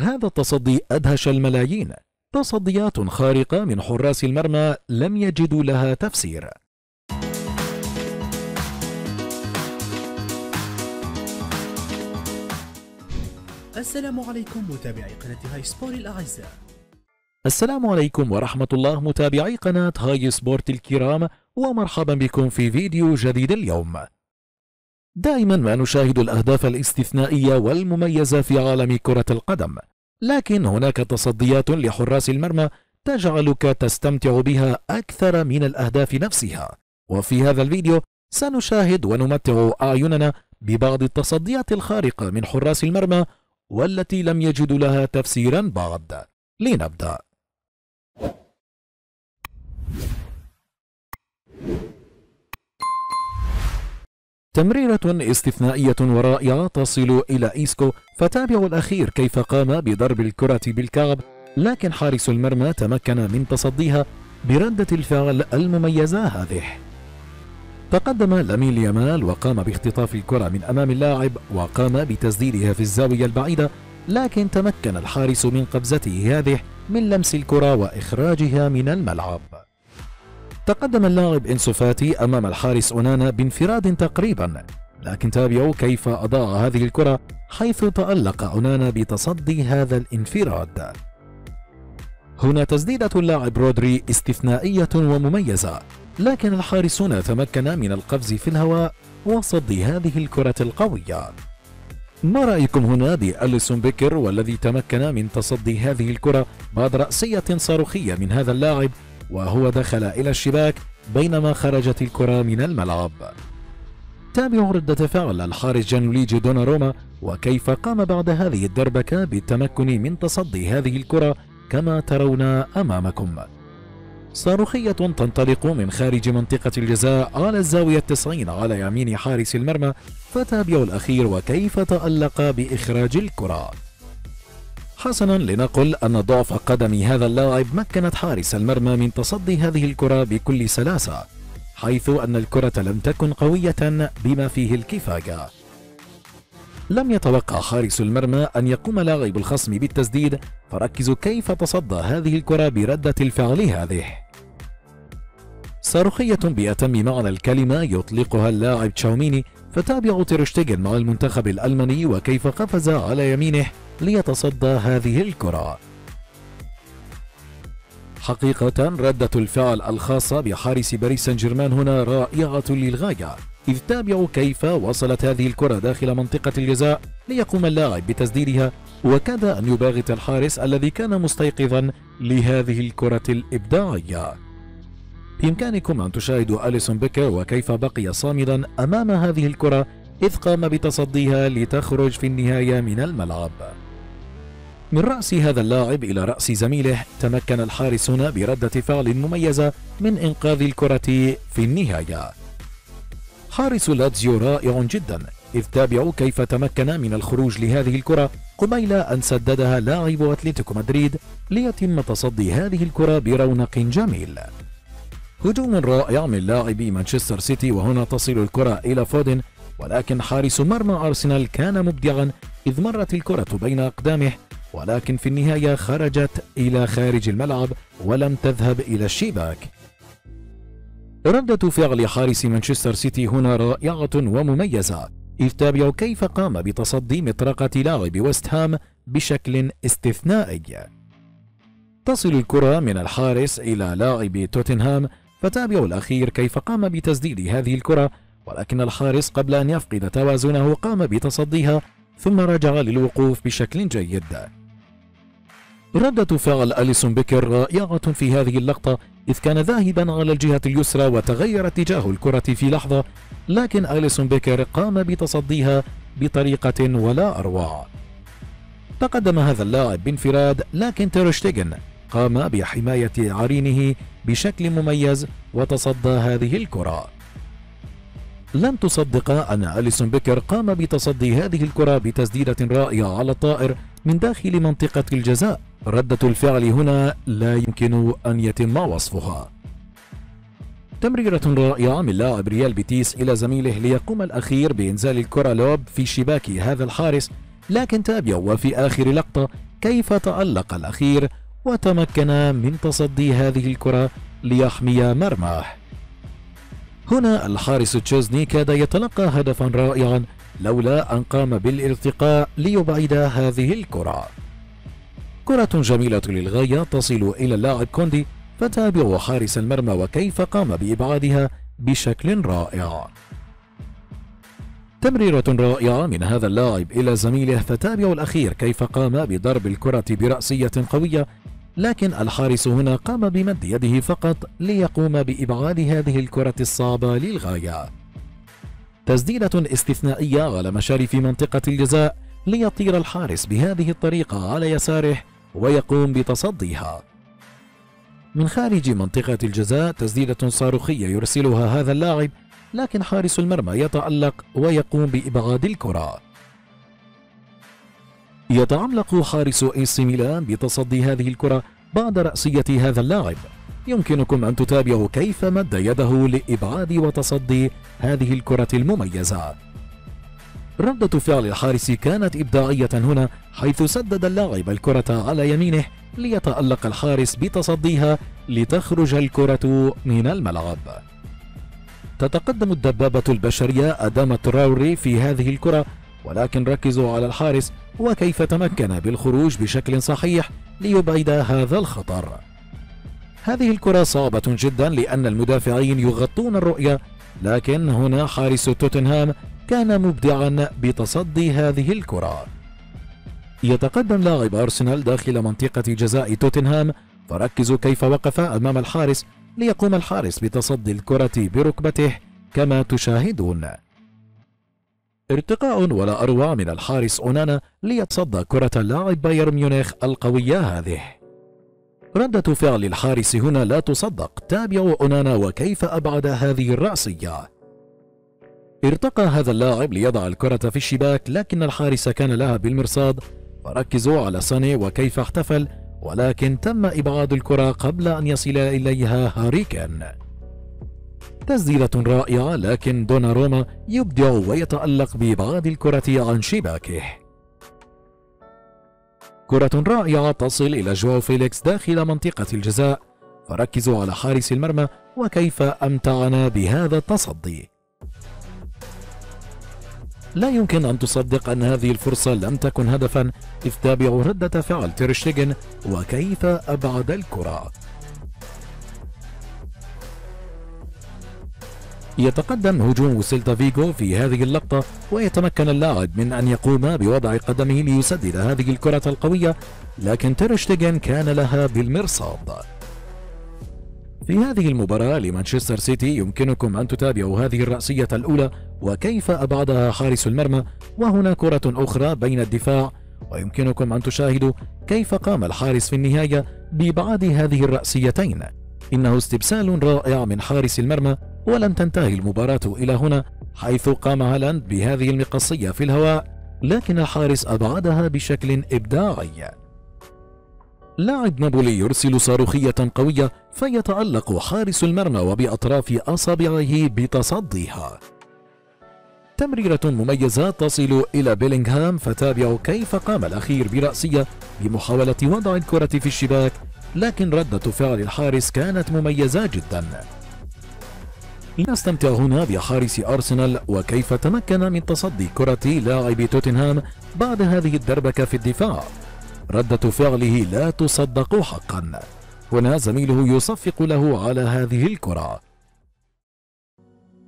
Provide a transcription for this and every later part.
هذا التصدي أدهش الملايين. تصديات خارقة من حراس المرمى لم يجدوا لها تفسير. السلام عليكم متابعي قناة هاي سبور الأعزاء. السلام عليكم ورحمة الله متابعي قناة هاي سبورت الكرام ومرحبا بكم في فيديو جديد اليوم. دائما ما نشاهد الأهداف الاستثنائية والمميزة في عالم كرة القدم. لكن هناك تصديات لحراس المرمى تجعلك تستمتع بها أكثر من الأهداف نفسها. وفي هذا الفيديو سنشاهد ونمتع أعيننا ببعض التصديات الخارقة من حراس المرمى والتي لم يجدوا لها تفسيرا بعد. لنبدأ. تمريرة استثنائية ورائعة تصل إلى إيسكو فتابعوا الأخير كيف قام بضرب الكرة بالكعب. لكن حارس المرمى تمكن من تصديها بردة الفعل المميزة هذه. تقدم لامين يامال وقام باختطاف الكرة من أمام اللاعب وقام بتسديدها في الزاوية البعيدة لكن تمكن الحارس من قفزته هذه من لمس الكرة وإخراجها من الملعب. تقدم اللاعب إنسو فاتي أمام الحارس أونانا بانفراد تقريبا لكن تابعوا كيف أضاع هذه الكرة حيث تألق أونانا بتصدي هذا الانفراد. هنا تسديدة اللاعب رودري استثنائية ومميزة لكن الحارس هنا تمكن من القفز في الهواء وصد هذه الكرة القوية. ما رأيكم هنا بأليسون بيكر والذي تمكن من تصدي هذه الكرة بعد رأسية صاروخية من هذا اللاعب وهو دخل إلى الشباك بينما خرجت الكرة من الملعب. تابعوا ردة فعل الحارس جانوليجي دوناروما وكيف قام بعد هذه الدربكة بالتمكن من تصدي هذه الكرة كما ترون أمامكم. صاروخية تنطلق من خارج منطقة الجزاء على الزاوية التسعين على يمين حارس المرمى فتابعوا الأخير وكيف تألق بإخراج الكرة. حسنا لنقل أن ضعف قدم هذا اللاعب مكنت حارس المرمى من تصدي هذه الكرة بكل سلاسة حيث أن الكرة لم تكن قوية بما فيه الكفاية لم يتوقع حارس المرمى أن يقوم لاعب الخصم بالتسديد فركزوا كيف تصدى هذه الكرة بردة الفعل هذه صاروخية بأتم معنى الكلمة يطلقها اللاعب تشاوميني فتابعوا تيرشتيجن مع المنتخب الألماني وكيف قفز على يمينه. ليتصدى هذه الكرة. حقيقة ردة الفعل الخاصة بحارس باريس سان جيرمان هنا رائعة للغاية إذ تابعوا كيف وصلت هذه الكرة داخل منطقة الجزاء ليقوم اللاعب بتسديدها وكاد أن يباغت الحارس الذي كان مستيقظا لهذه الكرة الإبداعية. بإمكانكم أن تشاهدوا أليسون بيكر وكيف بقي صامدا أمام هذه الكرة إذ قام بتصديها لتخرج في النهاية من الملعب. من رأس هذا اللاعب إلى رأس زميله تمكن الحارس هنا بردة فعل مميزة من إنقاذ الكرة في النهاية. حارس لاتزيو رائع جدا إذ تابعوا كيف تمكن من الخروج لهذه الكرة. قبيل أن سددها لاعب أتلتيكو مدريد ليتم تصدي هذه الكرة برونق جميل. هجوم رائع من لاعبي مانشستر سيتي وهنا تصل الكرة إلى فودن. ولكن حارس مرمى أرسنال كان مبدعا إذ مرت الكرة بين أقدامه. ولكن في النهاية خرجت إلى خارج الملعب ولم تذهب إلى الشباك. ردة فعل حارس مانشستر سيتي هنا رائعة ومميزة. إذ تابعوا كيف قام بتصدي مطرقة لاعب ويست هام بشكل استثنائي. تصل الكرة من الحارس إلى لاعب توتنهام فتابعوا الأخير كيف قام بتسديد هذه الكرة ولكن الحارس قبل أن يفقد توازنه قام بتصديها ثم رجع للوقوف بشكل جيد. ردة فعل أليسون بيكر رائعة في هذه اللقطة إذ كان ذاهبا على الجهة اليسرى وتغير اتجاه الكرة في لحظة لكن أليسون بيكر قام بتصديها بطريقة ولا أروع. تقدم هذا اللاعب بانفراد لكن تيرشتيجن قام بحماية عرينه بشكل مميز وتصدى هذه الكرة. لن تصدق أن أليسون بيكر قام بتصدي هذه الكرة بتسديدة رائعة على الطائر من داخل منطقة الجزاء. ردة الفعل هنا لا يمكن أن يتم وصفها. تمريرة رائعة من لاعب ريال بيتيس إلى زميله ليقوم الأخير بإنزال الكرة lob في شباك هذا الحارس لكن تابعوا وفي آخر لقطة كيف تألق الأخير وتمكن من تصدي هذه الكرة ليحمي مرماه. هنا الحارس تشيزني كاد يتلقى هدفا رائعا لولا أن قام بالارتقاء ليبعد هذه الكرة. كرة جميلة للغاية تصل إلى اللاعب كوندي فتابعوا حارس المرمى وكيف قام بإبعادها بشكل رائع. تمريرة رائعة من هذا اللاعب إلى زميله فتابعوا الأخير كيف قام بضرب الكرة برأسية قوية لكن الحارس هنا قام بمد يده فقط ليقوم بإبعاد هذه الكرة الصعبة للغاية. تسديدة استثنائية على مشارف منطقة الجزاء ليطير الحارس بهذه الطريقة على يساره ويقوم بتصديها. من خارج منطقة الجزاء تسديدة صاروخية يرسلها هذا اللاعب لكن حارس المرمى يتألق ويقوم بإبعاد الكرة. يتعلق حارس إي ميلان بتصدي هذه الكرة بعد رأسية هذا اللاعب. يمكنكم أن تتابعوا كيف مد يده لإبعاد وتصدي هذه الكرة المميزة. ردة فعل الحارس كانت إبداعية هنا حيث سدد اللاعب الكرة على يمينه ليتألق الحارس بتصديها لتخرج الكرة من الملعب. تتقدم الدبابة البشرية أدام تراوري في هذه الكرة ولكن ركزوا على الحارس وكيف تمكن بالخروج بشكل صحيح ليبعد هذا الخطر. هذه الكرة صعبة جدا لأن المدافعين يغطون الرؤية لكن هنا حارس توتنهام كان مبدعا بتصدي هذه الكرة. يتقدم لاعب أرسنال داخل منطقة جزاء توتنهام فركزوا كيف وقف أمام الحارس ليقوم الحارس بتصدي الكرة بركبته كما تشاهدون. ارتقاء ولا أروع من الحارس أونانا ليتصدى كرة اللاعب بايرن ميونخ القوية هذه. ردة فعل الحارس هنا لا تصدق. تابعوا أونانا وكيف أبعد هذه الرأسية؟ ارتقى هذا اللاعب ليضع الكرة في الشباك لكن الحارس كان لها بالمرصاد. فركزوا على ساني وكيف احتفل ولكن تم إبعاد الكرة قبل أن يصل إليها هاريكن تسديدة رائعة لكن دوناروما يبدع ويتألق بإبعاد الكرة عن شباكه. كرة رائعة تصل إلى جواو فيليكس داخل منطقة الجزاء. فركزوا على حارس المرمى وكيف أمتعنا بهذا التصدي. لا يمكن أن تصدق أن هذه الفرصة لم تكن هدفا. إذ تابعوا ردة فعل تيرشتيجن وكيف أبعد الكرة؟ يتقدم هجوم سيلتا فيغو في هذه اللقطة ويتمكن اللاعب من أن يقوم بوضع قدمه ليسدد هذه الكرة القوية لكن تيرشتيجن كان لها بالمرصاد. في هذه المباراة لمانشستر سيتي يمكنكم أن تتابعوا هذه الرأسية الأولى وكيف أبعدها حارس المرمى؟ وهنا كرة أخرى بين الدفاع ويمكنكم أن تشاهدوا كيف قام الحارس في النهاية بإبعاد هذه الرأسيتين. إنه استبسال رائع من حارس المرمى ولم تنتهي المباراة إلى هنا حيث قام هالاند بهذه المقصية في الهواء لكن الحارس أبعدها بشكل إبداعي. لاعب نابولي يرسل صاروخية قوية فيتألق حارس المرمى وبأطراف أصابعه بتصديها. تمريرة مميزة تصل إلى بيلينغهام فتابعوا كيف قام الأخير برأسية بمحاولة وضع الكرة في الشباك لكن ردة فعل الحارس كانت مميزة جدا. نستمتع هنا بحارس أرسنال وكيف تمكن من تصدي كرة لاعب توتنهام بعد هذه الدربكة في الدفاع؟ ردة فعله لا تصدق حقا. هنا زميله يصفق له على هذه الكرة.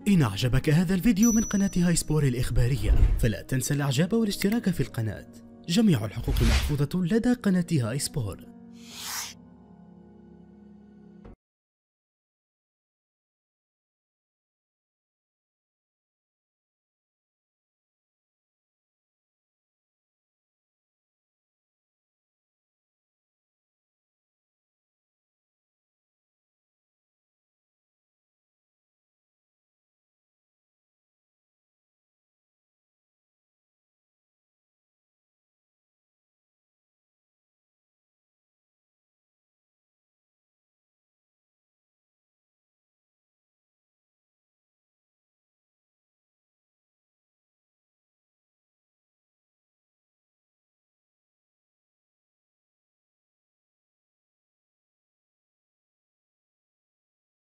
إن أعجبك هذا الفيديو من قناة هاي سبور الإخبارية فلا تنسى الإعجاب والاشتراك في القناة. جميع الحقوق محفوظة لدى قناة هاي سبور.